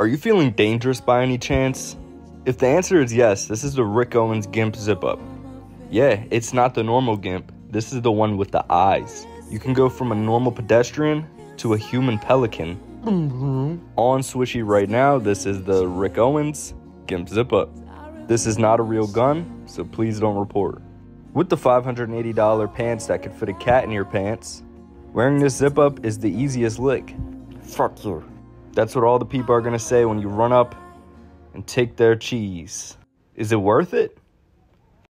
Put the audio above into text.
Are you feeling dangerous by any chance? If the answer is yes, this is the Rick Owens GIMP Zip Up. Yeah, it's not the normal GIMP, this is the one with the eyes. You can go from a normal pedestrian to a human pelican. Mm-hmm. On Swishy right now, this is the Rick Owens GIMP Zip Up. This is not a real gun, so please don't report. With the $580 pants that could fit a cat in your pants, wearing this zip up is the easiest lick. Fuck you. That's what all the people are gonna say when you run up and take their cheese. Is it worth it?